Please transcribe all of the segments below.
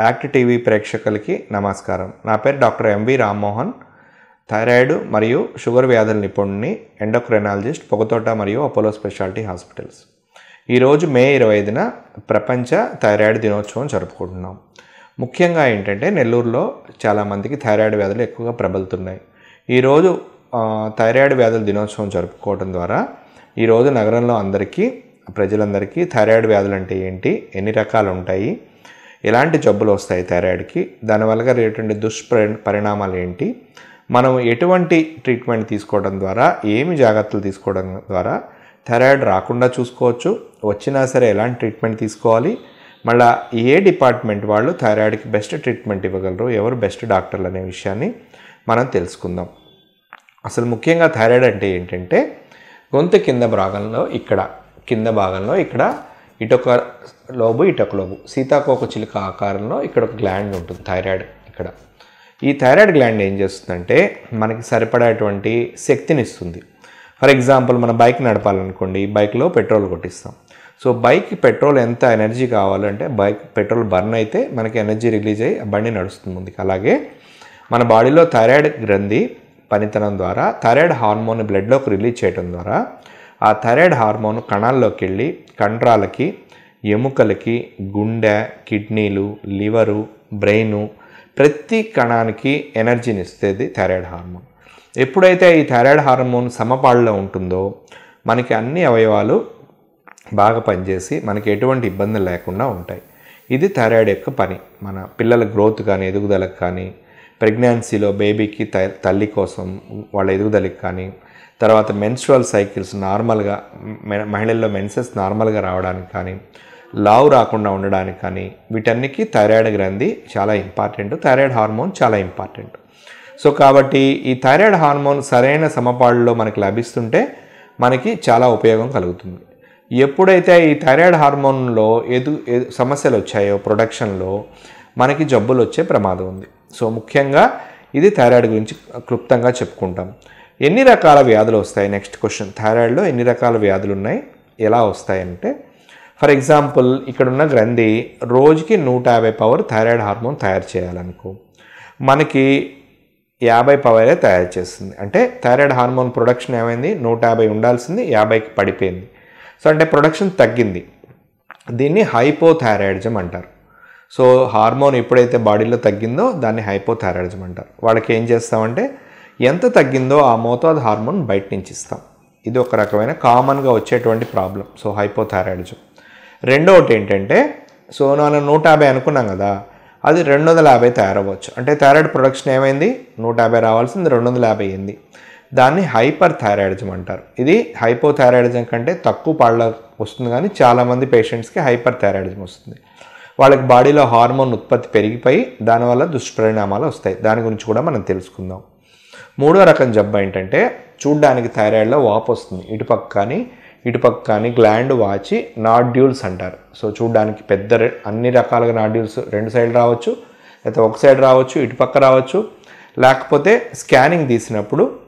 Act TV ప్రేక్షకులకి నమస్కారం. నా పేరు డాక్టర్ ఎంవి రామ్మోహన్. థైరాయిడ్ మరియు షుగర్ వ్యాధుల నిపుణుని ఎండోక్రైనాలజిస్ట్ పొగతోట మరియు అపోలో స్పెషాలిటీ హాస్పిటల్స్. ఈరోజు మే ఇరవై ఐదున ప్రపంచ థైరాయిడ్ దినోత్సవం జరుపుకుంటున్నాం. ముఖ్యంగా ఏంటంటే నెల్లూరులో చాలామందికి థైరాయిడ్ వ్యాధులు ఎక్కువగా ప్రబలుతున్నాయి. ఈరోజు థైరాయిడ్ వ్యాధుల దినోత్సవం జరుపుకోవడం ద్వారా ఈరోజు నగరంలో అందరికీ ప్రజలందరికీ థైరాయిడ్ వ్యాధులు అంటే ఏంటి ఎన్ని రకాలు ఉంటాయి ఎలాంటి జబ్బులు వస్తాయి థైరాయిడ్కి? దానివల్ల రేటువంటి దుష్పరి పరిణామాలు ఏంటి? మనం ఎటువంటి ట్రీట్మెంట్ తీసుకోవడం ద్వారా ఏమి జాగ్రత్తలు తీసుకోవడం ద్వారా థైరాయిడ్ రాకుండా చూసుకోవచ్చు? వచ్చినా సరే ఎలాంటి ట్రీట్మెంట్ తీసుకోవాలి? మళ్ళీ ఏ డిపార్ట్మెంట్ వాళ్ళు థైరాయిడ్కి బెస్ట్ ట్రీట్మెంట్ ఇవ్వగలరు? ఎవరు బెస్ట్ డాక్టర్లు అనే విషయాన్ని మనం తెలుసుకుందాం. అసలు ముఖ్యంగా థైరాయిడ్ అంటే ఏంటంటే గొంతు కింద భాగంలో ఇక్కడ కింద భాగంలో ఇక్కడ ఇటొక లోబు ఇటొక లోబు. సీతాకోక చిలుక ఆకారంలో ఇక్కడ ఒక గ్లాండ్ ఉంటుంది థైరాయిడ్ ఇక్కడ. ఈ థైరాయిడ్ గ్లాండ్ ఏం చేస్తుందంటే మనకి సరిపడేటువంటి శక్తిని ఇస్తుంది. ఫర్ ఎగ్జాంపుల్ మన బైక్ నడపాలనుకోండి బైక్లో పెట్రోల్ కొట్టిస్తాం. సో బైక్ పెట్రోల్ ఎంత ఎనర్జీ కావాలంటే బైక్ పెట్రోల్ బర్న్ అయితే మనకి ఎనర్జీ రిలీజ్ అయ్యి ఆ బండి నడుస్తుంది ముందుకు. అలాగే మన బాడీలో థైరాయిడ్ గ్రంథి పనితనం ద్వారా థైరాయిడ్ హార్మోన్ బ్లడ్లోకి రిలీజ్ చేయడం ద్వారా ఆ థైరాయిడ్ హార్మోన్ కణాల్లోకి వెళ్ళి కండరాలకి ఎముకలకి గుండె కిడ్నీలు లివరు బ్రెయిన్ ప్రతి కణానికి ఎనర్జీని ఇస్తుంది థైరాయిడ్ హార్మోన్. ఎప్పుడైతే ఈ థైరాయిడ్ హార్మోన్ సమపాళ్ళలో ఉంటుందో మనకి అన్ని అవయవాలు బాగా పనిచేసి మనకి ఎటువంటి ఇబ్బందులు లేకుండా ఉంటాయి. ఇది థైరాయిడ్ యొక్క పని. మన పిల్లల గ్రోత్ కానీ ఎదుగుదలకు కానీ ప్రెగ్నెన్సీలో బేబీకి త- తల్లి కోసం వాళ్ళ ఎదుగుదలకి కానీ తర్వాత మెన్స్ట్రువల్ సైకిల్స్ నార్మల్గా మె- మహిళల్లో మెన్సెస్ నార్మల్గా రావడానికి కానీ లావు రాకుండా ఉండడానికి కానీ వీటన్నికి థైరాయిడ్ గ్రంథి చాలా ఇంపార్టెంట్ థైరాయిడ్ హార్మోన్ చాలా ఇంపార్టెంట్ సో కాబట్టి ఈ థైరాయిడ్ హార్మోన్ సరైన సమపాడులో మనకి లభిస్తుంటే మనకి చాలా ఉపయోగం కలుగుతుంది. ఎప్పుడైతే ఈ థైరాయిడ్ హార్మోన్లో ఎదు ఎదు- సమస్యలు వచ్చాయో ప్రొడక్షన్లో మనకి జబ్బులు వచ్చే ప్రమాదం ఉంది. సో ముఖ్యంగా ఇది థైరాయిడ్ గురించి క్లుప్తంగా చెప్పుకుంటాం. ఎన్ని రకాల వ్యాధులు వస్తాయి? నెక్స్ట్ క్వశ్చన్ థైరాయిడ్లో ఎన్ని రకాల వ్యాధులు ఉన్నాయి ఎలా వస్తాయంటే ఫర్ ఎగ్జాంపుల్ ఇక్కడున్న గ్రంథి రోజుకి నూట యాభై పవర్ థైరాయిడ్ హార్మోన్ తయారు చేయాలనుకో మనకి యాభై పవరే తయారు చేస్తుంది. అంటే థైరాయిడ్ హార్మోన్ ప్రొడక్షన్ ఏమైంది? నూట యాభై ఉండాల్సింది యాభైకి పడిపోయింది. సో అంటే ప్రొడక్షన్ తగ్గింది. దీన్ని హైపోథైరాయిడిజం అంటారు. సో హార్మోన్ ఎప్పుడైతే బాడీలో తగ్గిందో దాన్ని హైపోథైరాయిడిజం అంటారు. వాళ్ళకి ఏం చేస్తామంటే ఎంత తగ్గిందో ఆ మోతాదు హార్మోన్ బయట నుంచి ఇస్తాం. ఇది ఒక రకమైన కామన్గా వచ్చేటువంటి ప్రాబ్లం. సో హైపోథైరాయిడిజం రెండవటి ఏంటంటే సో నేను నూట యాభై అనుకున్నాం కదా అది రెండు వందల యాభై తయారవ్వచ్చు. అంటే థైరాయిడ్ ప్రొడక్షన్ ఏమైంది? నూట యాభై రావాల్సింది రెండు వందల యాభై అయింది. దాన్ని హైపర్ థైరాయిడిజం అంటారు. ఇది హైపోథైరాయిడిజం కంటే తక్కువ పాళ్ళ వస్తుంది కానీ చాలామంది పేషెంట్స్కి హైపర్ థైరాయిడిజం వస్తుంది. వాళ్ళకి బాడీలో హార్మోన్ ఉత్పత్తి పెరిగిపోయి దానివల్ల దుష్పరిణామాలు వస్తాయి. దాని గురించి కూడా మనం తెలుసుకుందాం. మూడో రకం జబ్బు ఏంటంటే చూడ్డానికి థైరాయిడ్లో వాపు వస్తుంది. ఇటుపక్క కానీ ఇటుపక్క కానీ గ్లాండ్ వాచి నాడ్యూల్స్ అంటారు. సో చూడ్డానికి పెద్ద అన్ని రకాలుగా నాడ్యూల్స్ రెండు సైడ్ రావచ్చు లేకపోతే ఒక సైడ్ రావచ్చు ఇటుపక్క రావచ్చు. లేకపోతే స్కానింగ్ తీసినప్పుడు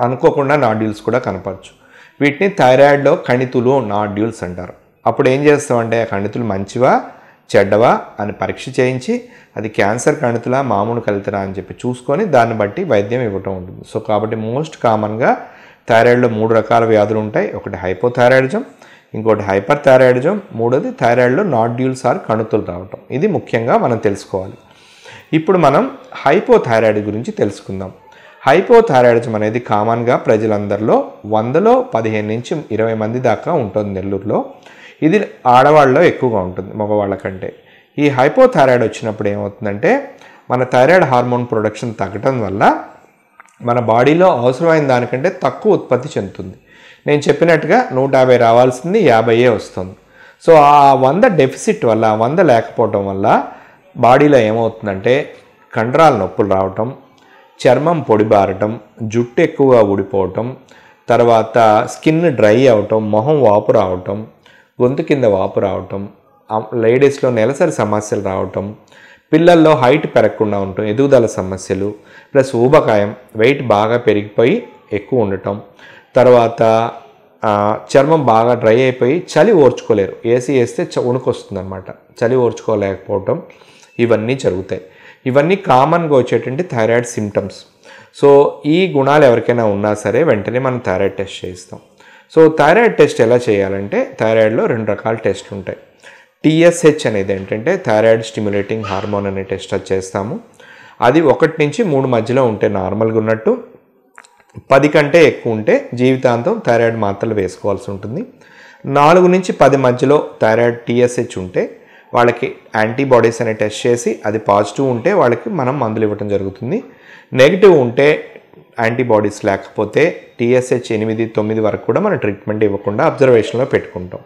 అనుకోకుండా నాడ్యూల్స్ కూడా కనపడచ్చు. వీటిని థైరాయిడ్లో కణితులు నాడ్యూల్స్ అంటారు. అప్పుడు ఏం చేస్తామంటే ఆ కణితులు మంచివా చెడ్డవా అని పరీక్ష చేయించి అది క్యాన్సర్ కణితులా మామూలు కలుతురా అని చెప్పి చూసుకొని దాన్ని బట్టి వైద్యం ఇవ్వటం ఉంటుంది. సో కాబట్టి మోస్ట్ కామన్గా థైరాయిడ్లో మూడు రకాల వ్యాధులు ఉంటాయి. ఒకటి హైపోథైరాయిడిజం ఇంకోటి హైపర్ థైరాయిడిజం మూడోది థైరాయిడ్లో నాడ్యూల్స్ ఆర్ కణుతులు రావటం. ఇది ముఖ్యంగా మనం తెలుసుకోవాలి. ఇప్పుడు మనం హైపోథైరాయిడ్ గురించి తెలుసుకుందాం. హైపోథైరాయిడిజం అనేది కామన్గా ప్రజలందరిలో వందలో పదిహేను నుంచి ఇరవై మంది దాకా ఉంటుంది నెల్లూరులో. ఇది ఆడవాళ్ళలో ఎక్కువగా ఉంటుంది మగవాళ్ళ కంటే ఈ హైపోథైరాయిడ్ వచ్చినప్పుడు ఏమవుతుందంటే మన థైరాయిడ్ హార్మోన్ ప్రొడక్షన్ తగ్గటం వల్ల మన బాడీలో అవసరమైన దానికంటే తక్కువ ఉత్పత్తి చెందుతుంది. నేను చెప్పినట్టుగా నూట యాభై రావాల్సింది యాభైయే వస్తుంది. సో ఆ వంద డెఫిసిట్ వల్ల వంద లేకపోవటం వల్ల బాడీలో ఏమవుతుందంటే కండరాల నొప్పులు రావటం చర్మం పొడిబారటం జుట్టు ఎక్కువగా ఊడిపోవటం తర్వాత స్కిన్ డ్రై అవటం మొహం వాపు రావటం గొంతు కింద వాపు రావటం లేడీస్లో నెలసరి సమస్యలు రావటం పిల్లల్లో హైట్ పెరగకుండా ఉండటం ఎదుగుదల సమస్యలు ప్లస్ ఊబకాయం వెయిట్ బాగా పెరిగిపోయి ఎక్కువ ఉండటం తర్వాత చర్మం బాగా డ్రై అయిపోయి చలి ఓర్చుకోలేరు. ఏసీ వేస్తే చ వణుకొస్తుంది అనమాట చలి ఓర్చుకోలేకపోవటం ఇవన్నీ జరుగుతాయి. ఇవన్నీ కామన్గా వచ్చేటువంటి థైరాయిడ్ సిమ్టమ్స్ సో ఈ గుణాలు ఎవరికైనా ఉన్నా సరే వెంటనే మనం థైరాయిడ్ టెస్ట్ చేయిస్తాం. సో థైరాయిడ్ టెస్ట్ ఎలా చేయాలంటే థైరాయిడ్లో రెండు రకాల టెస్ట్లు ఉంటాయి. టీఎస్హెచ్ అనేది ఏంటంటే థైరాయిడ్ స్టిమ్యులేటింగ్ హార్మోన్ అనే టెస్ట్ అది చేస్తాము. అది ఒకటి నుంచి మూడు మధ్యలో ఉంటే నార్మల్గా ఉన్నట్టు పది కంటే ఎక్కువ ఉంటే జీవితాంతం థైరాయిడ్ మాత్రలు వేసుకోవాల్సి ఉంటుంది. నాలుగు నుంచి పది మధ్యలో థైరాయిడ్ టీఎస్హెచ్ ఉంటే వాళ్ళకి యాంటీబాడీస్ అనే టెస్ట్ చేసి అది పాజిటివ్ ఉంటే వాళ్ళకి మనం మందులు ఇవ్వడం జరుగుతుంది. నెగిటివ్ ఉంటే యాంటీబాడీస్ లేకపోతే టీఎస్హెచ్ ఎనిమిది తొమ్మిది వరకు కూడా మనం ట్రీట్మెంట్ ఇవ్వకుండా అబ్జర్వేషన్లో పెట్టుకుంటాం.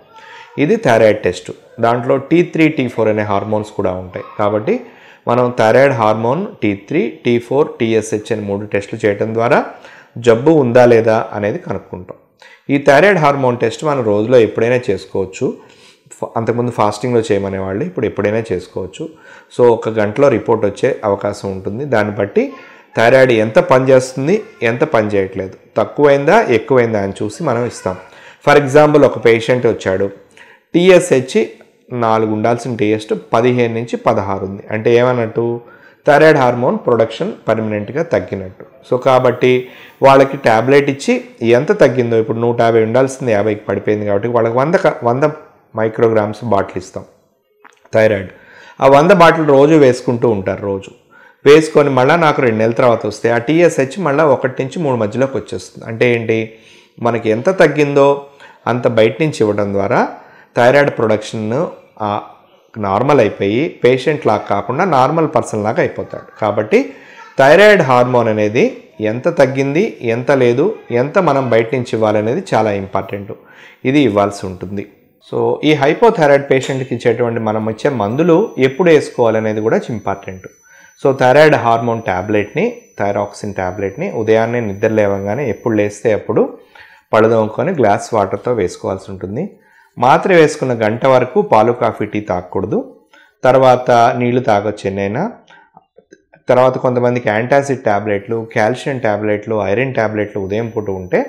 ఇది థైరాయిడ్ టెస్ట్. దాంట్లో టీ త్రీ టీ ఫోర్ అనే హార్మోన్స్ కూడా ఉంటాయి. కాబట్టి మనం thyroid hormone T three T four TSH అని మూడు టెస్టులు చేయడం ద్వారా జబ్బు ఉందా లేదా అనేది కనుక్కుంటాం. ఈ థైరాయిడ్ హార్మోన్ టెస్ట్ మనం రోజులో ఎప్పుడైనా చేసుకోవచ్చు. అంతకుముందు ఫాస్టింగ్లో చేయమనేవాళ్ళు ఇప్పుడు ఎప్పుడైనా చేసుకోవచ్చు. సో ఒక గంటలో రిపోర్ట్ వచ్చే అవకాశం ఉంటుంది. దాన్ని బట్టి థైరాయిడ్ ఎంత పనిచేస్తుంది ఎంత పని చేయట్లేదు. తక్కువైందా ఎక్కువైందా అని చూసి మనం ఇస్తాం. ఫర్ ఎగ్జాంపుల్ ఒక పేషెంట్ వచ్చాడు. టీఎస్హెచ్ నాలుగు ఉండాల్సిన టీఎస్ట్ పదిహేను నుంచి పదహారు ఉంది. అంటే ఏమన్నట్టు? థైరాయిడ్ హార్మోన్ ప్రొడక్షన్ పర్మనెంట్గా తగ్గినట్టు. సో కాబట్టి వాళ్ళకి ట్యాబ్లెట్ ఇచ్చి ఎంత తగ్గిందో ఇప్పుడు నూట యాభై ఉండాల్సింది యాభైకి పడిపోయింది కాబట్టి వాళ్ళకి వంద వంద మైక్రోగ్రామ్స్ బాటిల్ ఇస్తాం థైరాయిడ్. ఆ వంద బాటిల్ రోజు వేసుకుంటూ ఉంటారు రోజు. వేసుకొని మళ్ళీ నాకు రెండు నెలల తర్వాత వస్తే ఆ టీఎస్హెచ్ మళ్ళీ ఒకటి నుంచి మూడు మధ్యలోకి వచ్చేస్తుంది. అంటే ఏంటి? మనకి ఎంత తగ్గిందో అంత బయట నుంచి ఇవ్వడం ద్వారా థైరాయిడ్ ప్రొడక్షన్ నార్మల్ అయిపోయి పేషెంట్ లాగా కాకుండా నార్మల్ పర్సన్ లాగా అయిపోతాడు. కాబట్టి థైరాయిడ్ హార్మోన్ అనేది ఎంత తగ్గింది ఎంత లేదు ఎంత మనం బయట నుంచి ఇవ్వాలనేది చాలా ఇంపార్టెంట్. ఇది ఇవ్వాల్సి ఉంటుంది. సో ఈ హైపోథైరాయిడ్ పేషెంట్కి ఇచ్చేటువంటి మనం ఇచ్చే మందులు ఎప్పుడు వేసుకోవాలనేది కూడా ఇంపార్టెంట్. సో థైరాయిడ్ హార్మోన్ ట్యాబ్లెట్ని థైరాక్సిన్ ట్యాబ్లెట్ని ఉదయాన్నే నిద్ర లేవగానే ఎప్పుడు లేస్తే అప్పుడు పడదోముకొని గ్లాస్ వాటర్తో వేసుకోవాల్సి ఉంటుంది. మాత్ర వేసుకున్న గంట వరకు పాలు కాఫీ టీ తాగకూడదు. తర్వాత నీళ్ళు తాగొచ్చు ఎన్నైనా. తర్వాత కొంతమందికి యాంటాసిడ్ ట్యాబ్లెట్లు కాల్షియం ట్యాబ్లెట్లు ఐరన్ ట్యాబ్లెట్లు ఉదయం పూట ఉంటే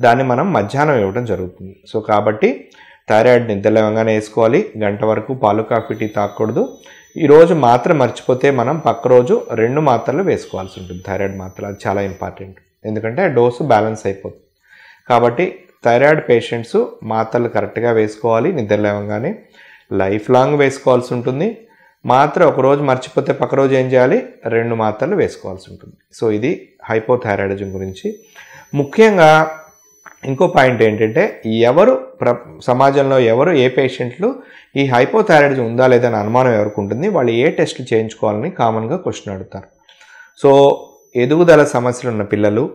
దాన్ని మనం మధ్యాహ్నం ఇవ్వడం జరుగుతుంది. సో కాబట్టి థైరాయిడ్ నిద్ర లేవగానే వేసుకోవాలి. గంట వరకు పాలు కాఫీ టీ తాగకూడదు. ఈరోజు మాత్ర మర్చిపోతే మనం పక్క రోజు రెండు మాత్రలు వేసుకోవాల్సి ఉంటుంది. థైరాయిడ్ మాత్ర అది చాలా ఇంపార్టెంట్. ఎందుకంటే డోసు బ్యాలెన్స్ అయిపోతుంది. కాబట్టి థైరాయిడ్ పేషెంట్స్ మాత్రలు కరెక్ట్గా వేసుకోవాలి నిద్ర లేవగానే లైఫ్ లాంగ్ వేసుకోవాల్సి ఉంటుంది. మాత్ర ఒక రోజు మర్చిపోతే పక్క రోజు ఏం చేయాలి? రెండు మాత్రలు వేసుకోవాల్సి ఉంటుంది. సో ఇది హైపోథైరాయిడిజం గురించి. ముఖ్యంగా ఇంకో పాయింట్ ఏంటంటే ఎవరు ప్ర సమాజంలో ఎవరు ఏ పేషెంట్లు ఈ హైపోథైరాయిడిజం ఉందా లేదా అని అనుమానం ఎవరికి ఉంటుంది వాళ్ళు ఏ టెస్ట్లు చేయించుకోవాలని కామన్గా క్వశ్చన్ అడుగుతారు. సో ఎదుగుదల సమస్యలు ఉన్న పిల్లలు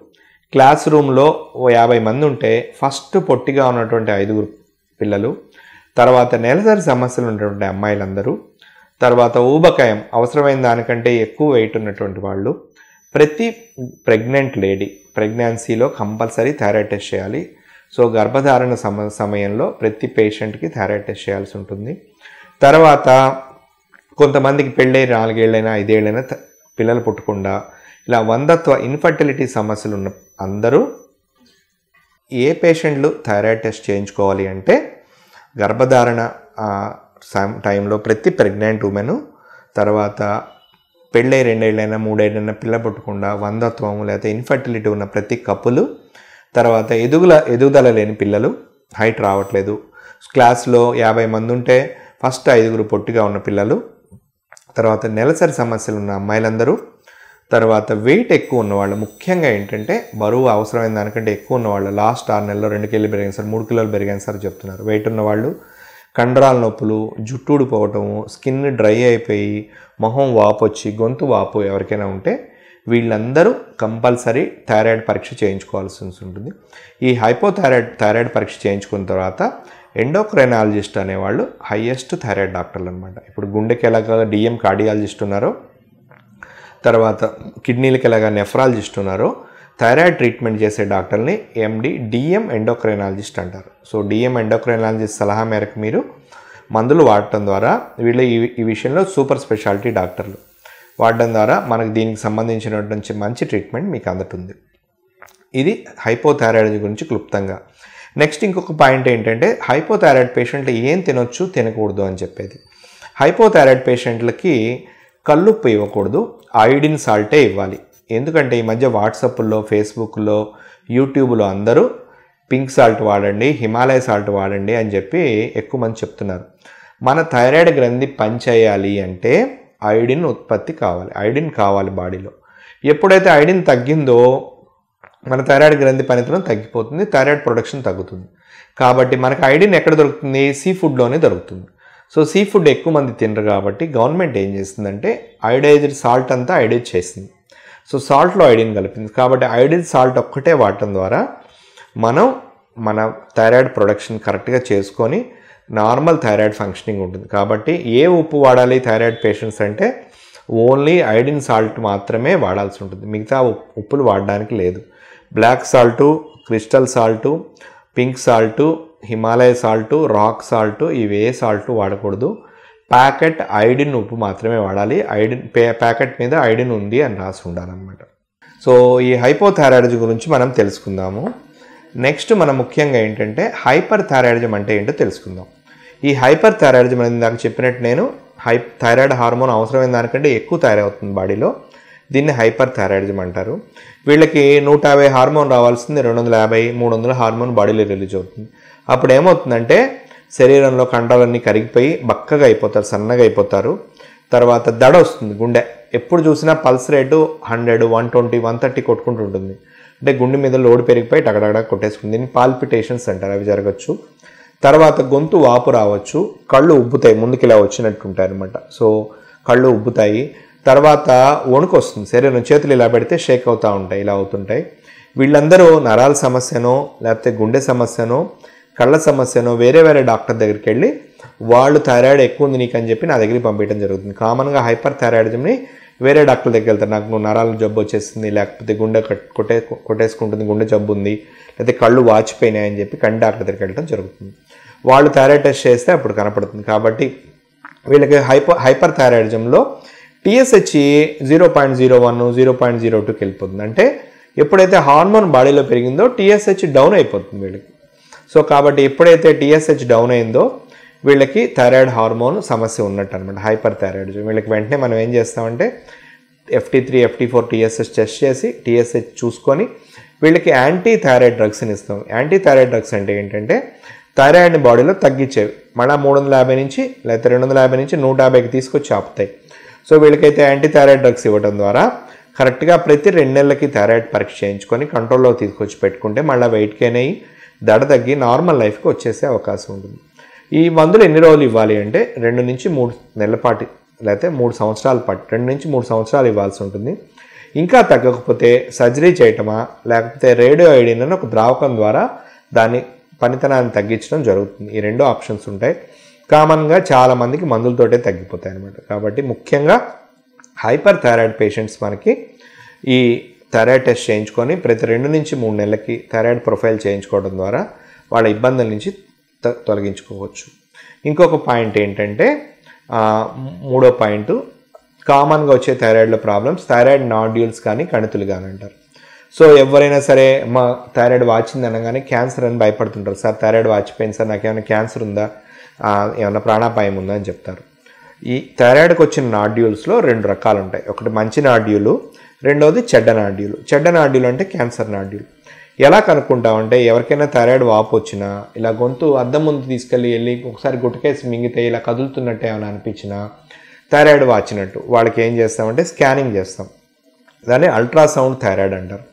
క్లాస్ రూమ్లో ఓ యాభై మంది ఉంటే ఫస్ట్ పొట్టిగా ఉన్నటువంటి ఐదుగురు పిల్లలు తర్వాత నెలసరి సమస్యలు ఉన్నటువంటి అమ్మాయిలందరూ తర్వాత ఊబకాయం అవసరమైన దానికంటే ఎక్కువ వెయిట్ ఉన్నటువంటి వాళ్ళు ప్రతి ప్రెగ్నెంట్ లేడీ ప్రెగ్నెన్సీలో కంపల్సరీ థైరాయిడ్ టెస్ట్ చేయాలి. సో గర్భధారణ సమ సమయంలో ప్రతి పేషెంట్కి థైరాయిడ్ టెస్ట్ చేయాల్సి ఉంటుంది. తర్వాత కొంతమందికి పెళ్ళై నాలుగేళ్ళైనా ఐదేళ్ళైనా పిల్లలు పుట్టకుండా ఇలా వందత్వ ఇన్ఫర్టిలిటీ సమస్యలు ఉన్న అందరూ ఏ పేషెంట్లు థైరాయిడ్ టెస్ట్ చేయించుకోవాలి అంటే గర్భధారణ టైంలో ప్రతి ప్రెగ్నెంట్ ఉమెను తర్వాత పెళ్ళై రెండేళ్ళైనా మూడేళ్ళైనా పిల్ల పుట్టకుండా వందత్వం లేకపోతే ఇన్ఫర్టిలిటీ ఉన్న ప్రతి కప్పులు తర్వాత ఎదుగుల ఎదుగుదల లేని పిల్లలు హైట్ రావట్లేదు. క్లాస్లో యాభై మంది ఉంటే ఫస్ట్ ఐదుగురు పొట్టిగా ఉన్న పిల్లలు తర్వాత నెలసరి సమస్యలు ఉన్న అమ్మాయిలందరూ తర్వాత వెయిట్ ఎక్కువ ఉన్నవాళ్ళు ముఖ్యంగా ఏంటంటే బరువు అవసరమైన దానికంటే ఎక్కువ ఉన్నవాళ్ళు లాస్ట్ ఆరు నెలలో రెండు కిలోలు పెరిగాను సార్ మూడు కిలోలు పెరిగాను సార్ చెప్తున్నారు. వెయిట్ ఉన్నవాళ్ళు కండరాల నొప్పులు జుట్టుడిపోవటము స్కిన్ డ్రై అయిపోయి మొహం వాపొచ్చి గొంతు వాపు ఎవరికైనా ఉంటే వీళ్ళందరూ కంపల్సరీ థైరాయిడ్ పరీక్ష చేయించుకోవాల్సి ఉంటుంది. ఈ హైపోథైరాయిడ్ థైరాయిడ్ పరీక్ష చేయించుకున్న తర్వాత ఎండోక్రైనాలజిస్ట్ అనేవాళ్ళు హయ్యెస్ట్ థైరాయిడ్ డాక్టర్లు అనమాట ఇప్పుడు గుండెకి ఎలాగా డిఎం కార్డియాలజిస్ట్ ఉన్నారో తర్వాత కిడ్నీలకి ఎలాగా నెఫ్రాలజిస్ట్ ఉన్నారో థైరాయిడ్ ట్రీట్మెంట్ చేసే డాక్టర్ని ఎండి డిఎం ఎండోక్రైనాలజిస్ట్ అంటారు. సో డిఎం ఎండోక్రైనాలజిస్ట్ సలహా మేరకు మీరు మందులు వాడటం ద్వారా వీళ్ళు ఈ ఈ విషయంలో సూపర్ స్పెషాలిటీ డాక్టర్లు. వాడడం ద్వారా మనకు దీనికి సంబంధించినటువంటి మంచి ట్రీట్మెంట్ మీకు అందుతుంది. ఇది హైపోథైరాయిడ్ గురించి క్లుప్తంగా. నెక్స్ట్ ఇంకొక పాయింట్ ఏంటంటే హైపోథైరాయిడ్ పేషెంట్లు ఏం తినొచ్చు తినకూడదు అని చెప్పేది. హైపోథైరాయిడ్ పేషెంట్లకి కల్లుప్పు ఇవ్వకూడదు ఐడిన్ సాల్టే ఇవ్వాలి. ఎందుకంటే ఈ మధ్య వాట్సాప్లో ఫేస్బుక్లో యూట్యూబ్లో అందరూ పింక్ సాల్ట్ వాడండి హిమాలయ సాల్ట్ వాడండి అని చెప్పి ఎక్కువ మంది చెప్తున్నారు. మన థైరాయిడ్ గ్రంథి పనిచేయాలి అంటే ఐడిన్ ఉత్పత్తి కావాలి ఐడిన్ కావాలి బాడీలో. ఎప్పుడైతే ఐడిన్ తగ్గిందో మన థైరాయిడ్ గ్రంథి పనితనం తగ్గిపోతుంది థైరాయిడ్ ప్రొడక్షన్ తగ్గుతుంది. కాబట్టి మనకు ఐడిన్ ఎక్కడ దొరుకుతుంది? సీ ఫుడ్లోనే దొరుకుతుంది. సో సీ ఫుడ్ ఎక్కువ మంది తినరు కాబట్టి గవర్నమెంట్ ఏం చేస్తుందంటే ఐడైజ్డ్ సాల్ట్ అంతా ఐడైజ్ చేసింది. సో సాల్ట్లో ఐడిన్ కలిపింది. కాబట్టి ఐడిన్ సాల్ట్ ఒక్కటే వాడటం ద్వారా మనం మన థైరాయిడ్ ప్రొడక్షన్ కరెక్ట్గా చేసుకొని నార్మల్ థైరాయిడ్ ఫంక్షనింగ్ ఉంటుంది. కాబట్టి ఏ ఉప్పు వాడాలి థైరాయిడ్ పేషెంట్స్ అంటే ఓన్లీ ఐడిన్ సాల్ట్ మాత్రమే వాడాల్సి ఉంటుంది. మిగతా ఉప్- ఉప్పులు వాడడానికి లేదు. Black salt crystal salt pink salt Himalaya salt rock salt ఇవి ఏ సాల్ట్ వాడకూడదు. ప్యాకెట్ ఐడిన్ ఉప్పు మాత్రమే వాడాలి. ఐడిన్ పే ప్యాకెట్ మీద ఐడిన్ ఉంది అని రాసి ఉండాలన్నమాట. సో ఈ హైపోథైరాయిడిజం గురించి మనం తెలుసుకుందాము. నెక్స్ట్ మనం ముఖ్యంగా ఏంటంటే హైపర్ థైరాయిడిజం అంటే ఏంటో తెలుసుకుందాం. ఈ హైపర్ థైరాయిడిజం అనేది ఇందాక చెప్పినట్టు నేను హై థైరాయిడ్ హార్మోన్ అవసరమైన దానికంటే ఎక్కువ తయారవుతుంది బాడీలో. దీన్ని హైపర్ థైరాయిడిజం అంటారు. వీళ్ళకి నూట యాభై హార్మోన్ రావాల్సింది రెండు వందల యాభై మూడు వందల హార్మోన్ బాడీలో రిలీజ్ అవుతుంది. అప్పుడు ఏమవుతుందంటే శరీరంలో కండలన్నీ కరిగిపోయి బక్కగా అయిపోతారు సన్నగా అయిపోతారు. తర్వాత దడ వస్తుంది గుండె. ఎప్పుడు చూసినా pulse rate hundred one twenty one thirty కొట్టుకుంటూ ఉంటుంది. అంటే గుండె మీద లోడ్ పెరిగిపోయి టగడగడ కొట్టేసుకుంది. దీన్ని పాల్పిటేషన్స్ అంటారు అవి జరగచ్చు. తర్వాత గొంతు వాపు రావచ్చు కళ్ళు ఉబ్బుతాయి ముందుకు ఇలా వచ్చినట్టు ఉంటాయి అనమాట సో కళ్ళు ఉబ్బుతాయి. తర్వాత వణుకు వస్తుంది శరీరం చేతులు ఇలా పెడితే షేక్ అవుతూ ఉంటాయి ఇలా అవుతుంటాయి. వీళ్ళందరూ నరాల సమస్యనో లేకపోతే గుండె సమస్యనో కళ్ళ సమస్యను వేరే వేరే డాక్టర్ దగ్గరికి వెళ్ళి వాళ్ళు థైరాయిడ్ ఎక్కువ ఉంది నీకు అని చెప్పి నా దగ్గరికి పంపించడం జరుగుతుంది. కామన్గా హైపర్ థైరాయిడిజంని వేరే డాక్టర్ దగ్గరికి వెళ్తారు. నాకు నువ్వు నరాల జబ్బు వచ్చేస్తుంది లేకపోతే గుండె కట్- కొట్టే కొట్టేసుకుంటుంది గుండె జబ్బు ఉంది లేకపోతే కళ్ళు వాచిపోయినాయి అని చెప్పి కంటి డాక్టర్ దగ్గరికి వెళ్ళడం జరుగుతుంది. వాళ్ళు థైరాయిడ్ టెస్ట్ చేస్తే అప్పుడు కనపడుతుంది. కాబట్టి వీళ్ళకి hyper hyper థైరాయిడిజంలో TSH zero point zero one zero point zero టూకి వెళ్ళిపోతుంది. అంటే ఎప్పుడైతే హార్మోన్ బాడీలో పెరిగిందో టీఎస్హెచ్ డౌన్ అయిపోతుంది వీళ్ళకి. సో కాబట్టి ఎప్పుడైతే టీఎస్హెచ్ డౌన్ అయిందో వీళ్ళకి థైరాయిడ్ హార్మోన్ సమస్య ఉన్నట్టు అనమాట హైపర్ థైరాయిడ్ వీళ్ళకి వెంటనే మనం ఏం చేస్తామంటే FT three FT four TSH test చేసి టీఎస్హెచ్ చూసుకొని వీళ్ళకి యాంటీ థైరాయిడ్ డ్రగ్స్ని ఇస్తాం. యాంటీ థైరాయిడ్ డ్రగ్స్ అంటే ఏంటంటే థైరాయిడ్ని బాడీలో తగ్గించేవి. మళ్ళీ మూడు వందల యాభై నుంచి లేకపోతే రెండు వందల యాభై నుంచి నూట యాభైకి తీసుకొచ్చి ఆపుతాయి. సో వీళ్ళకైతే యాంటీ థైరాయిడ్ డ్రగ్స్ ఇవ్వడం ద్వారా కరెక్ట్గా ప్రతి రెండు నెలలకి థైరాయిడ్ పరీక్ష చేయించుకొని కంట్రోల్లో తీసుకొచ్చి పెట్టుకుంటే మళ్ళీ వెయిట్ గెయిన్ అయ్యి దడ తగ్గి నార్మల్ లైఫ్కి వచ్చేసే అవకాశం ఉంటుంది. ఈ మందులు ఎన్ని రోజులు ఇవ్వాలి అంటే రెండు నుంచి మూడు నెలల పాటు లేకపోతే మూడు సంవత్సరాల పాటు రెండు నుంచి మూడు సంవత్సరాలు ఇవ్వాల్సి ఉంటుంది. ఇంకా తగ్గకపోతే సర్జరీ చేయటమా లేకపోతే రేడియో ఐడిన్ అని ఒక ద్రావకం ద్వారా దాని పనితనాన్ని తగ్గించడం జరుగుతుంది. ఈ రెండు ఆప్షన్స్ ఉంటాయి. కామన్గా చాలామందికి మందులతోటే తగ్గిపోతాయి అనమాట కాబట్టి ముఖ్యంగా హైపర్ థైరాయిడ్ పేషెంట్స్ మనకి ఈ థైరాయిడ్ టెస్ట్ చేయించుకొని ప్రతి రెండు నుంచి మూడు నెలలకి థైరాయిడ్ ప్రొఫైల్ చేయించుకోవడం ద్వారా వాళ్ళ ఇబ్బందుల నుంచి తొలగించుకోవచ్చు. ఇంకొక పాయింట్ ఏంటంటే మూడో పాయింట్ కామన్గా వచ్చే థైరాయిడ్లో ప్రాబ్లమ్స్ థైరాయిడ్ నాడ్యూల్స్ కానీ కణితులు కానీ అంటారు. సో ఎవరైనా సరే మా థైరాయిడ్ వాచింది అనగానే క్యాన్సర్ అని భయపడుతుంటారు. సార్ థైరాయిడ్ వాచిపోయింది సార్ నాకు ఏమైనా క్యాన్సర్ ఉందా? ఏమైనా ప్రాణాపాయం ఉందా? అని చెప్తారు. ఈ థైరాయిడ్కి వచ్చిన నాడ్యూల్స్లో రెండు రకాలు ఉంటాయి ఒకటి మంచి నాడ్యూలు రెండవది చెడ్డ నాడ్యూలు. చెడ్డ నాడ్యూలు అంటే క్యాన్సర్ నాడ్యూల్. ఎలా కనుక్కుంటామంటే ఎవరికైనా థైరాయిడ్ వాపు వచ్చినా ఇలా గొంతు అద్దం ముందు తీసుకెళ్ళి వెళ్ళి ఒకసారి గుట్టకేసి మింగితే ఇలా కదులుతున్నట్టు ఏమైనా అనిపించినా థైరాయిడ్ వాచినట్టు వాళ్ళకి ఏం చేస్తామంటే స్కానింగ్ చేస్తాం. దాన్ని అల్ట్రాసౌండ్ థైరాయిడ్ అంటారు.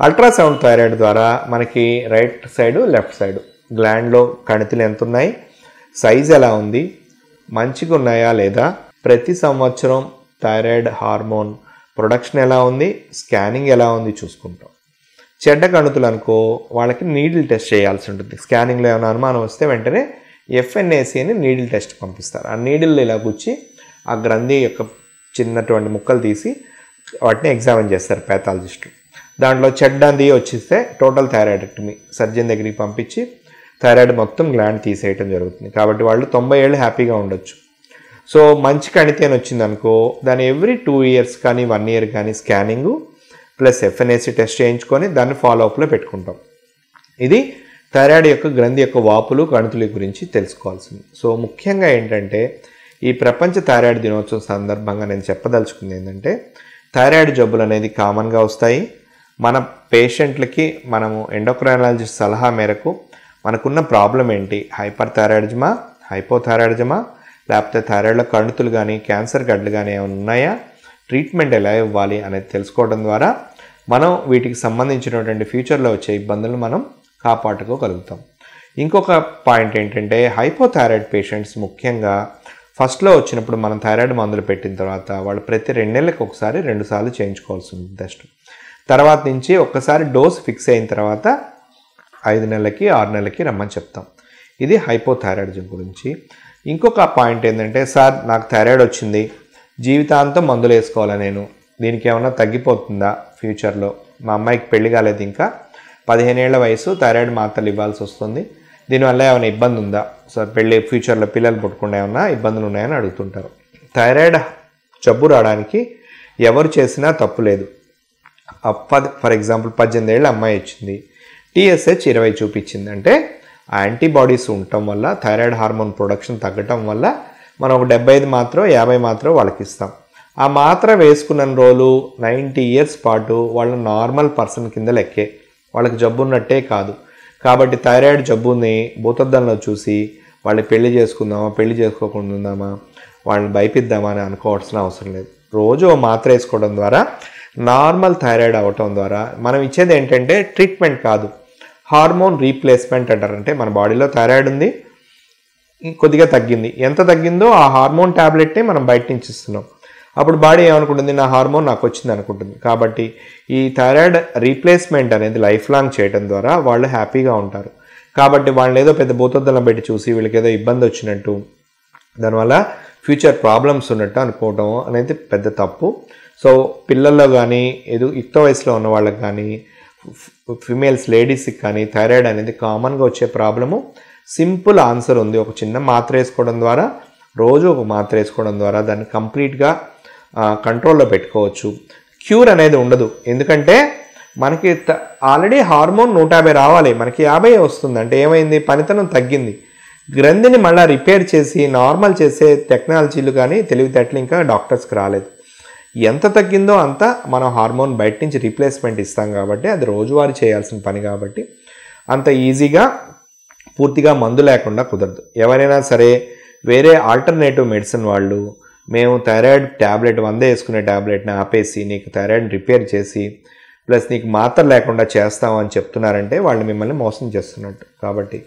అల్ట్రాసౌండ్ థైరాయిడ్ ద్వారా మనకి రైట్ సైడ్ లెఫ్ట్ సైడ్ గ్లాండ్లో కణితులు ఎంత ఉన్నాయి సైజ్ ఎలా ఉంది మంచిగా ఉన్నాయా లేదా ప్రతి సంవత్సరం థైరాయిడ్ హార్మోన్ ప్రొడక్షన్ ఎలా ఉంది? స్కానింగ్ ఎలా ఉంది చూసుకుంటాం. చెడ్డ కణుతులు అనుకో వాళ్ళకి నీడిల్ టెస్ట్ చేయాల్సి ఉంటుంది. స్కానింగ్లో ఏమైనా అనుమానం వస్తే వెంటనే ఎఫ్ఎన్ఏసి అని నీడిల్ టెస్ట్ పంపిస్తారు. ఆ నీడిల్ ఇలా గుచ్చి ఆ గ్రంథి యొక్క చిన్నటువంటి ముక్కలు తీసి వాటిని ఎగ్జామిన్ చేస్తారు ప్యాథాలజిస్టు దాంట్లో చెడ్డంది వచ్చిస్తే టోటల్ థైరాయిడెక్టమీ సర్జన్ దగ్గరికి పంపించి థైరాయిడ్ మొత్తం గ్లాండ్ తీసేయటం జరుగుతుంది. కాబట్టి వాళ్ళు తొంభై ఏళ్ళు హ్యాపీగా ఉండొచ్చు. సో మంచి కణితేని వచ్చిందనుకో దాన్ని ఎవ్రీ టూ ఇయర్స్ కానీ వన్ ఇయర్ కానీ స్కానింగు ప్లస్ ఎఫ్ఎన్ఏసి టెస్ట్ చేయించుకొని దాన్ని ఫాలో అప్లో పెట్టుకుంటాం. ఇది థైరాయిడ్ యొక్క గ్రంథి యొక్క వాపులు కణుతుల గురించి తెలుసుకోవాల్సింది. సో ముఖ్యంగా ఏంటంటే ఈ ప్రపంచ థైరాయిడ్ దినోత్సవం సందర్భంగా నేను చెప్పదలుచుకుంది ఏంటంటే థైరాయిడ్ జబ్బులు అనేది కామన్గా వస్తాయి. మన పేషెంట్లకి మనము ఎండోక్రైనాలజిస్ట్ సలహా మేరకు మనకున్న ప్రాబ్లం ఏంటి? హైపర్ థైరాయిడిజమా హైపోథైరాయిడిజమా లేకపోతే థైరాయిడ్లో కణుతులు కానీ క్యాన్సర్ గడ్డలు కానీ ఏమైనా ఉన్నాయా? ట్రీట్మెంట్ ఎలా ఇవ్వాలి అనేది తెలుసుకోవడం ద్వారా మనం వీటికి సంబంధించినటువంటి ఫ్యూచర్లో వచ్చే ఇబ్బందులను మనం కాపాడుకోగలుగుతాం. ఇంకొక పాయింట్ ఏంటంటే హైపోథైరాయిడ్ పేషెంట్స్ ముఖ్యంగా ఫస్ట్లో వచ్చినప్పుడు మనం థైరాయిడ్ మందులు పెట్టిన తర్వాత వాళ్ళు ప్రతి రెండు నెలలకు ఒకసారి రెండు సార్లు చేయించుకోవాల్సి ఉంటుంది టెస్ట్. తర్వాత నుంచి ఒక్కసారి డోస్ ఫిక్స్ అయిన తర్వాత ఐదు నెలలకి ఆరు నెలలకి రమ్మని చెప్తాం. ఇది హైపోథైరాయిడిజం గురించి. ఇంకొక పాయింట్ ఏంటంటే సార్ నాకు థైరాయిడ్ వచ్చింది. జీవితాంతం మందులు వేసుకోవాలా నేను? దీనికి ఏమైనా తగ్గిపోతుందా ఫ్యూచర్లో? మా అమ్మాయికి పెళ్ళి కాలేదు ఇంకా. పదిహేను ఏళ్ళ వయసు థైరాయిడ్ మాత్రలు ఇవ్వాల్సి వస్తుంది. దీనివల్ల ఏమైనా ఇబ్బంది ఉందా? సార్ పెళ్ళి ఫ్యూచర్లో పిల్లలు పుట్టకుండా ఏమైనా ఇబ్బందులు ఉన్నాయని అడుగుతుంటారు. థైరాయిడ్ జబ్బు రావడానికి ఎవరు చేసినా తప్పు లేదు. ఫర్ ఎగ్జాంపుల్ పద్దెనిమిది ఏళ్ళ అమ్మాయి వచ్చింది. టీఎస్హెచ్ ఇరవై చూపించింది. అంటే ఆ యాంటీబాడీస్ ఉండటం వల్ల థైరాయిడ్ హార్మోన్ ప్రొడక్షన్ తగ్గటం వల్ల మనం ఒక డెబ్బై ఐదు మాత్రం యాభై మాత్రం వాళ్ళకి ఇస్తాం. ఆ మాత్ర వేసుకున్న రోజులు నైంటీ ఇయర్స్ పాటు వాళ్ళ నార్మల్ పర్సన్ కింద లెక్కే. వాళ్ళకి జబ్బు ఉన్నట్టే కాదు. కాబట్టి థైరాయిడ్ జబ్బుని భూతద్దంలో చూసి వాళ్ళని పెళ్ళి చేసుకుందామా పెళ్ళి చేసుకోకుండా ఉందామా వాళ్ళని భయపిద్దామా అని అనుకోవాల్సిన అవసరం లేదు. రోజు మాత్ర వేసుకోవడం ద్వారా నార్మల్ థైరాయిడ్ అవ్వటం ద్వారా మనం ఇచ్చేది ఏంటంటే ట్రీట్మెంట్ కాదు. హార్మోన్ రీప్లేస్మెంట్ అంటారు అంటే మన బాడీలో థైరాయిడ్ ఉంది కొద్దిగా తగ్గింది. ఎంత తగ్గిందో ఆ హార్మోన్ ట్యాబ్లెట్నే మనం బయట నుంచి ఇస్తున్నాం. అప్పుడు బాడీ ఏమనుకుంటుంది నా హార్మోన్ నాకు వచ్చింది అనుకుంటుంది. కాబట్టి ఈ థైరాయిడ్ రీప్లేస్మెంట్ అనేది లైఫ్ లాంగ్ చేయడం ద్వారా వాళ్ళు హ్యాపీగా ఉంటారు. కాబట్టి వాళ్ళని ఏదో పెద్ద భూతద్దలం పెట్టి చూసి వీళ్ళకి ఏదో ఇబ్బంది వచ్చినట్టు దానివల్ల ఫ్యూచర్ ప్రాబ్లమ్స్ ఉన్నట్టు అనుకోవడం అనేది పెద్ద తప్పు. సో పిల్లల్లో కానీ ఏదో యుక్త వయసులో ఉన్న వాళ్ళకి కానీ ఫిమేల్స్ లేడీస్కి కానీ థైరాయిడ్ అనేది కామన్గా వచ్చే ప్రాబ్లము. సింపుల్ ఆన్సర్ ఉంది. ఒక చిన్న మాత్ర వేసుకోవడం ద్వారా రోజు ఒక మాత్ర వేసుకోవడం ద్వారా దాన్ని కంప్లీట్గా కంట్రోల్లో పెట్టుకోవచ్చు. క్యూర్ అనేది ఉండదు. ఎందుకంటే మనకి ఆల్రెడీ హార్మోన్ నూట యాభై రావాలి. మనకి యాభై వస్తుంది. అంటే ఏమైంది? పనితనం తగ్గింది. గ్రంథిని మళ్ళీ రిపేర్ చేసి నార్మల్ చేసే టెక్నాలజీలు కానీ తెలివితేటలు ఇంకా డాక్టర్స్కి రాలేదు. ఎంత తగ్గిందో అంత మనం హార్మోన్ బయట నుంచి రీప్లేస్మెంట్ ఇస్తాం కాబట్టి అది రోజువారీ చేయాల్సిన పని కాబట్టి అంత ఈజీగా పూర్తిగా మందు లేకుండా కుదరదు. ఎవరైనా సరే వేరే ఆల్టర్నేటివ్ మెడిసిన్ వాళ్ళు మేము థైరాయిడ్ ట్యాబ్లెట్ వందే వేసుకునే ట్యాబ్లెట్ని ఆపేసి నీకు థైరాయిడ్ రిపేర్ చేసి ప్లస్ నీకు మాత్ర లేకుండా చేస్తామని చెప్తున్నారంటే వాళ్ళు మిమ్మల్ని మోసం చేస్తున్నట్టు. కాబట్టి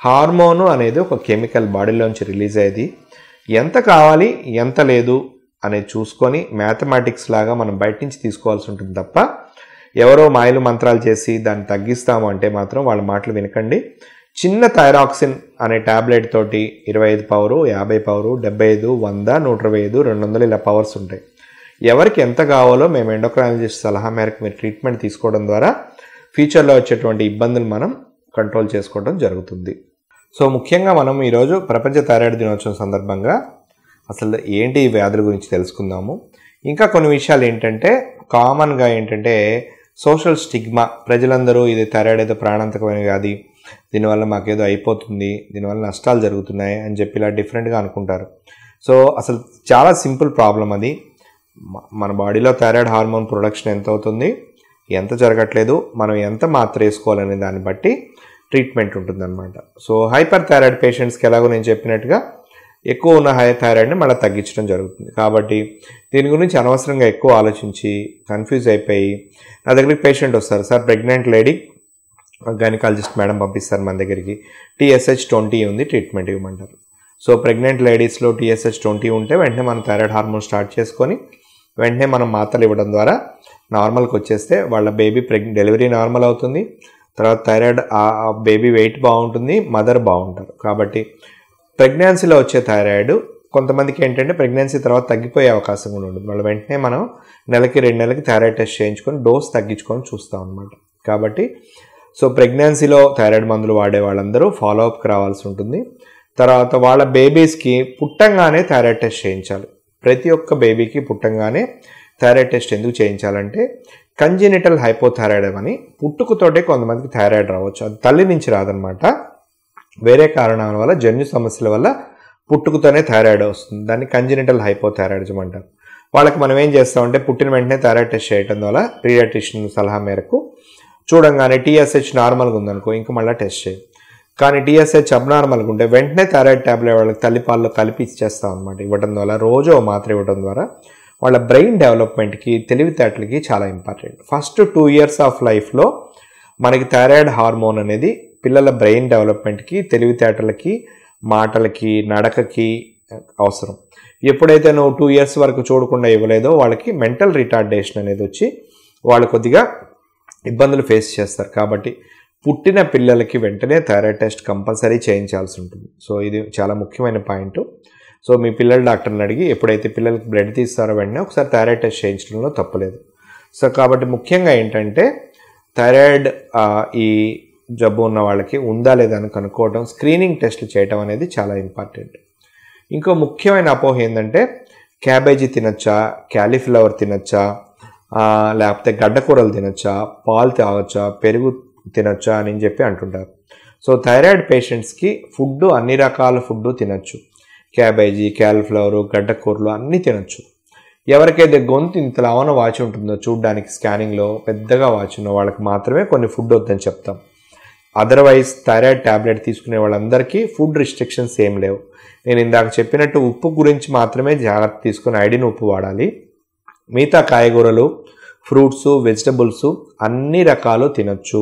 హార్మోను అనేది ఒక కెమికల్ బాడీలోంచి రిలీజ్ అయ్యేది. ఎంత కావాలి ఎంత లేదు అనేది చూసుకొని మ్యాథమెటిక్స్ లాగా మనం బయట నుంచి తీసుకోవాల్సి ఉంటుంది తప్ప ఎవరో మాయలు మంత్రాలు చేసి దాన్ని తగ్గిస్తాము అంటే మాత్రం వాళ్ళ మాటలు వినకండి. చిన్న థైరాక్సిన్ అనే ట్యాబ్లెట్ తోటి ఇరవై ఐదు పవరు యాభై పవరు డెబ్బై ఐదు వంద నూట ఇరవై ఐదు రెండు వందలు ఇలా పవర్స్ ఉంటాయి. ఎవరికి ఎంత కావాలో మేము ఎండోక్రాలజిస్ట్ సలహా మేరకు మీరు ట్రీట్మెంట్ తీసుకోవడం ద్వారా ఫ్యూచర్లో వచ్చేటువంటి ఇబ్బందులు మనం కంట్రోల్ చేసుకోవడం జరుగుతుంది. సో ముఖ్యంగా మనం ఈరోజు ప్రపంచ థైరాయిడ్ దినోత్సవం సందర్భంగా అసలు ఏంటి ఈ వ్యాధుల గురించి తెలుసుకుందాము. ఇంకా కొన్ని విషయాలు ఏంటంటే కామన్గా ఏంటంటే సోషల్ స్టిగ్మా ప్రజలందరూ ఇది థైరాయిడ్ ఏదో ప్రాణాంతకమైన వ్యాధి. దీనివల్ల మాకేదో అయిపోతుంది. దీనివల్ల నష్టాలు జరుగుతున్నాయి అని చెప్పి ఇలా డిఫరెంట్గా అనుకుంటారు. సో అసలు చాలా సింపుల్ ప్రాబ్లం అది. మన బాడీలో థైరాయిడ్ హార్మోన్ ప్రొడక్షన్ ఎంత అవుతుంది? ఎంత జరగట్లేదు? మనం ఎంత మాత్ర వేసుకోవాలనే దాన్ని బట్టి ట్రీట్మెంట్ ఉంటుందన్నమాట. సో హైపర్ థైరాయిడ్ పేషెంట్స్కి ఎలాగో నేను చెప్పినట్టుగా ఎక్కువ ఉన్న హై థైరాయిడ్ని మళ్ళీ తగ్గించడం జరుగుతుంది. కాబట్టి దీని గురించి అనవసరంగా ఎక్కువ ఆలోచించి కన్ఫ్యూజ్ అయిపోయి నా దగ్గరికి పేషెంట్ వస్తారు. Sir pregnant lady gynaecologist madam పంపిస్తారు మన దగ్గరికి. టీఎస్హెచ్ ట్వంటీ ఉంది ట్రీట్మెంట్ ఇవ్వమంటారు. సో ప్రెగ్నెంట్ లేడీస్లో టీఎస్హెచ్ ట్వంటీ ఉంటే వెంటనే మనం థైరాయిడ్ హార్మోన్ స్టార్ట్ చేసుకొని వెంటనే మనం మాత్రలు ఇవ్వడం ద్వారా నార్మల్కి వచ్చేస్తే వాళ్ళ బేబీ ప్రెగ్ డెలివరీ నార్మల్ అవుతుంది. తర్వాత థైరాయిడ్ ఆ బేబీ వెయిట్ బాగుంటుంది మదర్ బాగుంటారు. కాబట్టి ప్రెగ్నెన్సీలో వచ్చే థైరాయిడ్ కొంతమందికి ఏంటంటే ప్రెగ్నెన్సీ తర్వాత తగ్గిపోయే అవకాశం కూడా ఉంటుంది. మళ్ళీ వెంటనే మనం నెలకి రెండు నెలలకి థైరాయిడ్ టెస్ట్ చేయించుకొని డోస్ తగ్గించుకొని చూస్తాం అనమాట కాబట్టి సో ప్రెగ్నెన్సీలో థైరాయిడ్ మందులు వాడే వాళ్ళందరూ ఫాలోఅప్కి రావాల్సి ఉంటుంది. తర్వాత వాళ్ళ బేబీస్కి పుట్టంగానే థైరాయిడ్ టెస్ట్ చేయించాలి. ప్రతి ఒక్క బేబీకి పుట్టంగానే థైరాయిడ్ టెస్ట్ ఎందుకు చేయించాలంటే కంజినిటల్ హైపోథైరాయిడ్ అని పుట్టుకతోటే కొంతమందికి థైరాయిడ్ రావచ్చు. అది తల్లి నుంచి రాదనమాట వేరే కారణాల వల్ల జన్యు సమస్యల వల్ల పుట్టుకతోనే థైరాయిడ్ వస్తుంది. దాన్ని కంజినిటల్ హైపోథైరాయిడిజం అంటారు. వాళ్ళకి మనం ఏం చేస్తామంటే పుట్టిన వెంటనే థైరాయిడ్ టెస్ట్ చేయడం ద్వారా పీడియాట్రిషియన్ సలహా మేరకు చూడంగానే టీఎస్హెచ్ నార్మల్గా ఉందనుకో ఇంకా మళ్ళీ టెస్ట్ చేయి. కానీ టీఎస్హెచ్ అబ్నార్మల్గా ఉంటే వెంటనే థైరాయిడ్ ట్యాబ్లెట్ వాళ్ళకి తల్లిపాల్లో కలిపి ఇచ్చేస్తాం అనమాట ఇవ్వడం ద్వారా రోజు ఓ మాత్ర ఇవ్వడం ద్వారా వాళ్ళ బ్రెయిన్ డెవలప్మెంట్కి తెలివితేటలకి చాలా important first two years of లైఫ్లో మనకి థైరాయిడ్ హార్మోన్ అనేది పిల్లల బ్రెయిన్ డెవలప్మెంట్కి తెలివితేటలకి మాటలకి నడకకి అవసరం. ఎప్పుడైతే నువ్వు టూ ఇయర్స్ వరకు చూడకుండా ఇవ్వలేదో వాళ్ళకి మెంటల్ రిటార్డేషన్ అనేది వచ్చి వాళ్ళు కొద్దిగా ఇబ్బందులు ఫేస్ చేస్తారు. కాబట్టి పుట్టిన పిల్లలకి వెంటనే థైరాయిడ్ టెస్ట్ కంపల్సరీ చేయించాల్సి ఉంటుంది. సో ఇది చాలా ముఖ్యమైన పాయింట్. సో మీ పిల్లల డాక్టర్ని అడిగి ఎప్పుడైతే పిల్లలకి బ్లడ్ తీస్తారో వెంటనే ఒకసారి థైరాయిడ్ టెస్ట్ చేయించడంలో తప్పలేదు. సో కాబట్టి ముఖ్యంగా ఏంటంటే థైరాయిడ్ ఈ జబ్బు ఉన్న వాళ్ళకి ఉందా లేదా అని కనుక్కోవడం స్క్రీనింగ్ టెస్ట్లు చేయటం అనేది చాలా ఇంపార్టెంట్ ఇంకో ముఖ్యమైన అపోహ ఏంటంటే క్యాబేజీ తినచ్చా క్యాలీఫ్లవర్ తినచ్చా లేకపోతే గడ్డకూరలు తినచ్చా పాలు తాగొచ్చా పెరుగు తినొచ్చా అని చెప్పి అంటుంటారు. సో థైరాయిడ్ పేషెంట్స్కి ఫుడ్ అన్ని రకాల ఫుడ్ తినొచ్చు. క్యాబేజీ క్యాలీఫ్లవరు గడ్డకూరలు అన్నీ తినొచ్చు. ఎవరికైతే గొంతు ఇంత లావన వాచి ఉంటుందో చూడడానికి స్కానింగ్లో పెద్దగా వాచి ఉన్న వాళ్ళకి మాత్రమే కొన్ని ఫుడ్ వద్దని చెప్తాం. అదర్వైజ్ థైరాయిడ్ ట్యాబ్లెట్ తీసుకునే వాళ్ళందరికీ ఫుడ్ రిస్ట్రిక్షన్స్ ఏం లేవు. నేను ఇందాక చెప్పినట్టు ఉప్పు గురించి మాత్రమే జాగ్రత్త తీసుకుని ఐడిన్ ఉప్పు వాడాలి. మిగతా కాయగూరలు ఫ్రూట్స్ వెజిటబుల్స్ అన్ని రకాలు తినొచ్చు.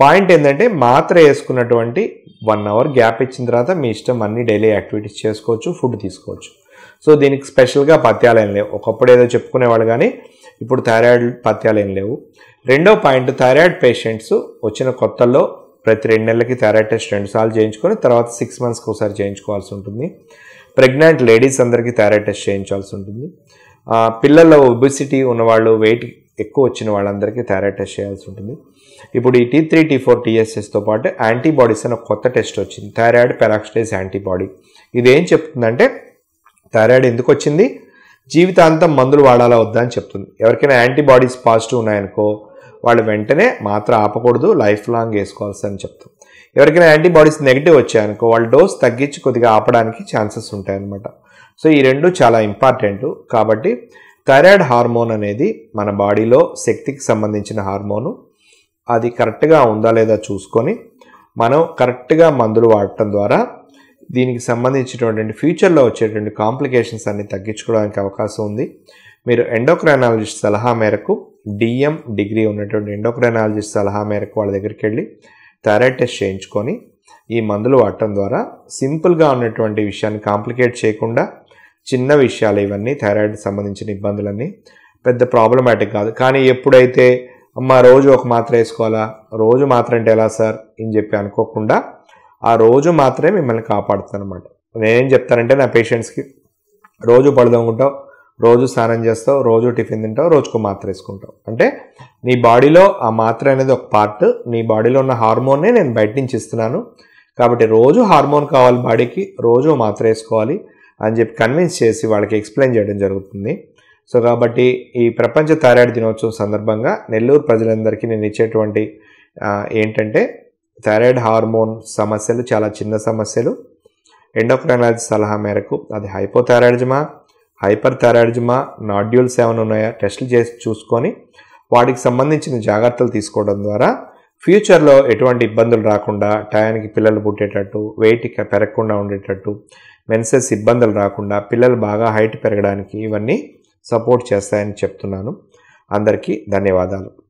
పాయింట్ ఏంటంటే మాత్ర వేసుకున్నటువంటి వన్ అవర్ గ్యాప్ ఇచ్చిన తర్వాత మీ ఇష్టం అన్ని డైలీ యాక్టివిటీస్ చేసుకోవచ్చు ఫుడ్ తీసుకోవచ్చు. సో దీనికి స్పెషల్గా పత్యాలు ఏం లేవు. ఒకప్పుడు ఏదో చెప్పుకునేవాళ్ళు కానీ ఇప్పుడు థైరాయిడ్ పత్యాలు ఏం లేవు. రెండో పాయింట్ థైరాయిడ్ పేషెంట్స్ వచ్చిన కొత్తల్లో ప్రతి రెండు నెలలకి థైరాయిడ్ టెస్ట్ రెండు సార్లు చేయించుకొని తర్వాత సిక్స్ మంత్స్కి ఒకసారి చేయించుకోవాల్సి ఉంటుంది. ప్రెగ్నెంట్ లేడీస్ అందరికీ థైరాయిడ్ టెస్ట్ చేయించాల్సి ఉంటుంది. పిల్లల్లో ఒబిసిటీ ఉన్నవాళ్ళు వెయిట్ ఎక్కువ వచ్చిన వాళ్ళందరికీ థైరాయిడ్ టెస్ట్ చేయాల్సి ఉంటుంది. ఇప్పుడు ఈ టీ త్రీ టీ ఫోర్ టీఎస్ఎస్తో పాటు యాంటీబాడీస్ అని ఒక కొత్త టెస్ట్ వచ్చింది. థైరాయిడ్ పెరాక్సిడేస్ యాంటీబాడీ ఇది ఏం చెప్తుందంటే థైరాయిడ్ ఎందుకు వచ్చింది? జీవితాంతం మందులు వాడాలా వద్దా అని చెప్తుంది. ఎవరికైనా యాంటీబాడీస్ పాజిటివ్ ఉన్నాయనుకో వాళ్ళు వెంటనే మాత్ర ఆపకూడదు లైఫ్ లాంగ్ వేసుకోవాల్సి అని చెప్తాం. ఎవరికైనా యాంటీబాడీస్ నెగిటివ్ వచ్చాయనుకో వాళ్ళ డోస్ తగ్గించి కొద్దిగా ఆపడానికి ఛాన్సెస్ ఉంటాయన్నమాట. సో ఈ రెండు చాలా ఇంపార్టెంట్ కాబట్టి థైరాయిడ్ హార్మోన్ అనేది మన బాడీలో శక్తికి సంబంధించిన హార్మోను అది కరెక్ట్గా ఉందా లేదా చూసుకొని మనం కరెక్ట్గా మందులు వాడటం ద్వారా దీనికి సంబంధించినటువంటి ఫ్యూచర్లో వచ్చేటువంటి కాంప్లికేషన్స్ అన్ని తగ్గించుకోవడానికి అవకాశం ఉంది. మీరు ఎండోక్రైనాలజిస్ట్ సలహా మేరకు డిఎం డిగ్రీ ఉన్నటువంటి ఎండోక్రైనాలజిస్ట్ సలహా మేరకు వాళ్ళ దగ్గరికి వెళ్ళి థైరాయిడ్ టెస్ట్ చేయించుకొని ఈ మందులు వాడటం ద్వారా సింపుల్గా ఉన్నటువంటి విషయాన్ని కాంప్లికేట్ చేయకుండా చిన్న విషయాలు ఇవన్నీ థైరాయిడ్ సంబంధించిన ఇబ్బందులన్నీ పెద్ద ప్రాబ్లమాటిక్ కాదు. కానీ ఎప్పుడైతే అమ్మ రోజు ఒక మాత్ర వేసుకోవాలా రోజు మాత్ర అంటే ఎలా సార్? అని చెప్పి అనుకోకుండా ఆ రోజు మాత్రమే మిమ్మల్ని కాపాడుతుంది అనమాట నేనేం చెప్తానంటే నా పేషెంట్స్కి రోజు పడదొంగుంటావు రోజు స్నానం చేస్తావు రోజు టిఫిన్ తింటావు రోజుకు మాత్ర వేసుకుంటావు. అంటే నీ బాడీలో ఆ మాత్ర అనేది ఒక పార్ట్ నీ బాడీలో ఉన్న హార్మోన్నే నేను బయట నుంచి ఇస్తున్నాను. కాబట్టి రోజు హార్మోన్ కావాలి బాడీకి రోజు మాత్ర వేసుకోవాలి అని చెప్పి కన్విన్స్ చేసి వాళ్ళకి ఎక్స్ప్లెయిన్ చేయడం జరుగుతుంది. సో కాబట్టి ఈ ప్రపంచ థైరాయిడ్ దినోత్సవం సందర్భంగా నెల్లూరు ప్రజలందరికీ నేను ఇచ్చేటువంటి ఏంటంటే థైరాయిడ్ హార్మోన్ సమస్యలు చాలా చిన్న సమస్యలు. ఎండోక్రైనాలజీ సలహా మేరకు అది హైపోథైరాయిడిజమా హైపర్ థైరాయిడిజమా నాడ్యూల్స్ ఏమైనా ఉన్నాయా? టెస్టులు చేసి చూసుకొని వాటికి సంబంధించిన జాగ్రత్తలు తీసుకోవడం ద్వారా ఫ్యూచర్లో ఎటువంటి ఇబ్బందులు రాకుండా టయానికి పిల్లలు పుట్టేటట్టు వెయిట్ పెరగకుండా ఉండేటట్టు మెన్సెస్ ఇబ్బందులు రాకుండా పిల్లలు బాగా హైట్ పెరగడానికి ఇవన్నీ సపోర్ట్ చేస్తాయని చెప్తున్నాను. అందరికీ ధన్యవాదాలు.